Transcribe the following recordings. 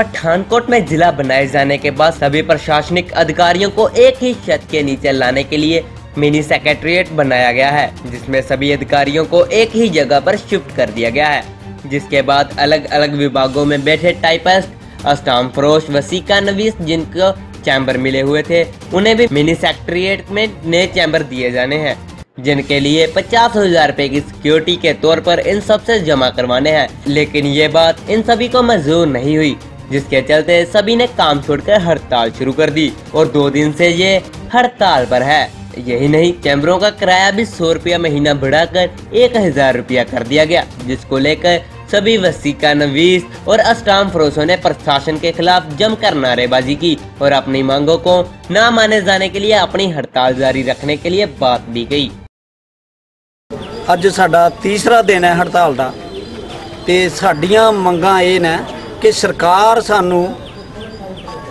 पठानकोट में जिला बनाए जाने के बाद सभी प्रशासनिक अधिकारियों को एक ही छत के नीचे लाने के लिए मिनी सेक्रेटरिएट बनाया गया है, जिसमें सभी अधिकारियों को एक ही जगह पर शिफ्ट कर दिया गया है। जिसके बाद अलग अलग विभागों में बैठे टाइपिस्ट अस्टाम फरोश वसीका नवीस, जिनको चैम्बर मिले हुए थे, उन्हें भी मिनी सेक्रेटरिएट में नए चैम्बर दिए जाने हैं, जिनके लिए पचास हज़ार रूपए की सिक्योरिटी के तौर पर इन सब सबसे जमा करवाने हैं। लेकिन ये बात इन सभी को मंजूर नहीं हुई। जिसके चलते सभी ने काम छोड़कर हड़ताल शुरू कर दी और दो दिन से ये हड़ताल पर है यही नहीं चैम्बरों का किराया भी सौ रुपया महीना बढ़ाकर एक हजार रुपया कर दिया गया जिसको लेकर सभी वसीका नवीस और अस्टाम फरोशों ने प्रशासन के खिलाफ जमकर नारेबाजी की और अपनी मांगों को न माने जाने के लिए अपनी हड़ताल जारी रखने के लिए बात भी कही ਅੱਜ ਸਾਡਾ ਤੀਸਰਾ ਦਿਨ ਹੈ ਹੜਤਾਲ ਦਾ ਤੇ ਸਾਡੀਆਂ ਮੰਗਾਂ ਇਹ ਨੇ ਕਿ ਸਰਕਾਰ ਸਾਨੂੰ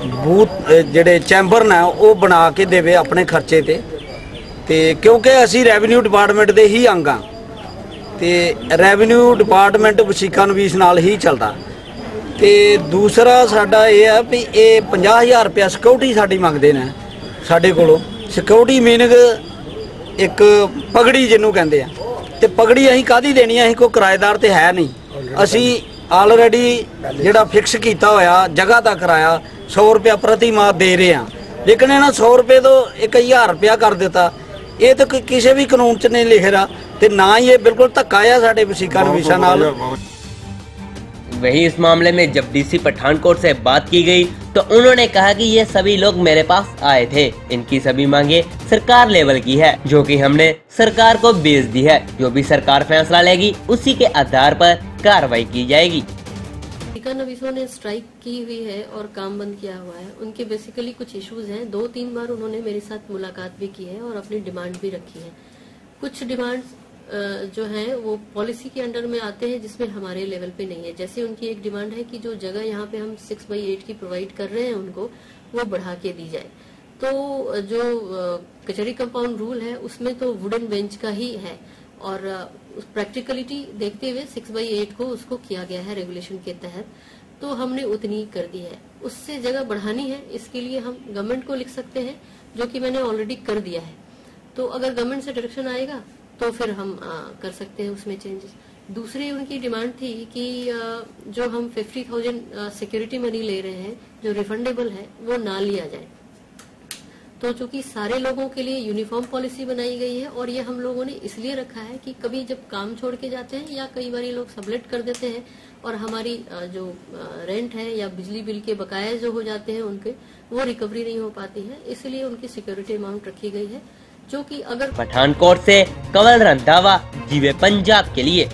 ਬੂਥ ਜਿਹੜੇ ਚੈਂਬਰ ਨੇ, ਉਹ ਬਣਾ ਕੇ ਦੇਵੇ ਆਪਣੇ ਖਰਚੇ ਤੇ। ਤੇ ਕਿਉਂਕਿ ਅਸੀਂ ਰੈਵਨਿਊ ਡਿਪਾਰਟਮੈਂਟ ਦੇ ਹੀ ਅੰਗ ਹਾਂ ਤੇ ਰੈਵਨਿਊ ਡਿਪਾਰਟਮੈਂਟ ਵਸੀਕਾ ਨਵੀਸ ਨਾਲ ਹੀ ਚੱਲਦਾ। ਤੇ ਦੂਸਰਾ ਸਾਡਾ ਇਹ ਆ ਵੀ ਇਹ 50000 ਰੁਪਇਆ ਸਿਕਿਉਰਿਟੀ ਸਾਡੀ ਮੰਗਦੇ ਨੇ, ਸਾਡੇ ਕੋਲੋਂ। ਸਿਕਿਉਰਿਟੀ ਮੀਨਿੰਗ ਇੱਕ ਪਗੜੀ ਜਿਹਨੂੰ ਕਹਿੰਦੇ ਆ। ਤੇ ਪਗੜੀ ਅਸੀਂ ਕਾਦੀ ਦੇਣੀ ਆ? ਅਸੀਂ ਕੋਈ ਕਿਰਾਏਦਾਰ ਤੇ ਹੈ ਨਹੀਂ। ਅਸੀਂ ਆਲਰੇਡੀ ਜਿਹੜਾ ਫਿਕਸ ਕੀਤਾ ਹੋਇਆ ਜਗ੍ਹਾ ਦਾ ਕਿਰਾਇਆ 100 ਰੁਪਇਆ ਪ੍ਰਤੀ ਮਾਹ ਦੇ ਰਹੇ ਆ ਲੇਕਿਨ ਇਹਨਾਂ 100 ਰੁਪਏ ਤੋਂ 1000 ਰੁਪਇਆ ਕਰ ਦਿੱਤਾ। ਇਹ ਤਾਂ ਕਿਸੇ ਵੀ ਕਾਨੂੰਨ 'ਚ ਨਹੀਂ ਲਿਖਿਆ ਤੇ ਨਾ ਹੀ ਇਹ ਬਿਲਕੁਲ ਧੱਕਾ ਆ ਸਾਡੇ ਵਸੀਕਾ ਨਵੀਸਾ ਨਾਲ। वहीं इस मामले में जब डीसी पठानकोट से बात की गई तो उन्होंने कहा कि ये सभी लोग मेरे पास आए थे। इनकी सभी मांगे सरकार लेवल की है, जो कि हमने सरकार को भेज दी है। जो भी सरकार फैसला लेगी, उसी के आधार पर कार्रवाई की जाएगी। नवीसों ने स्ट्राइक की हुई है और काम बंद किया हुआ है। उनके बेसिकली कुछ इश्यूज़ हैं। दो तीन बार उन्होंने मेरे साथ मुलाकात भी की है और अपनी डिमांड भी रखी है। कुछ डिमांड्स जो है, वो पॉलिसी के अंडर में आते हैं जिसमें हमारे लेवल पे नहीं है। जैसे उनकी एक डिमांड है कि जो जगह यहाँ पे हम सिक्स बाई एट की प्रोवाइड कर रहे हैं उनको, वो बढ़ा के दी जाए। तो जो कचहरी कंपाउंड रूल है, उसमें तो वुडन बेंच का ही है। और प्रैक्टिकलिटी देखते हुए सिक्स बाई एट को उसको किया गया है रेगुलेशन के तहत। तो हमने उतनी कर दी है। उससे जगह बढ़ानी है, इसके लिए हम गवर्नमेंट को लिख सकते हैं, जो कि मैंने ऑलरेडी कर दिया है। तो अगर गवर्नमेंट से डायरेक्शन आएगा तो फिर हम आ, कर सकते हैं उसमें चेंजेस दूसरी उनकी डिमांड थी कि आ, जो हम फिफ्टी थाउज़ेंड सिक्योरिटी मनी ले रहे हैं जो रिफंडेबल है वो ना लिया जाए. तो चूँकि सारे लोगों के लिए यूनिफॉर्म पॉलिसी बनाई गई है और ये हम लोगों ने इसलिए रखा है कि कभी जब काम छोड़ के जाते हैं या कई बार लोग सबलेट कर देते हैं और हमारी जो रेंट है या बिजली बिल के बकाया जो हो जाते हैं उनके वो रिकवरी नहीं हो पाती है. इसलिए उनकी सिक्योरिटी अमाउंट रखी गई है. जो कि अगर पठानकोट से कवल रंधावा जीवे पंजाब के लिए।